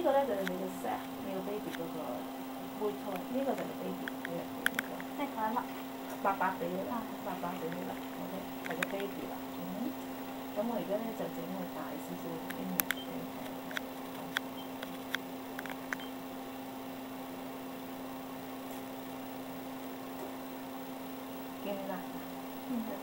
呢個咧就係你個 set，你個 baby 嗰個杯錯，呢、個就係 baby 嘅嘅個嘅。即係嗰粒。白白地啦，白白地啦，OK，係個 baby 啦。嗯咁、我而家咧就整個大少少嘅 image 俾佢。見唔見啊？嗯。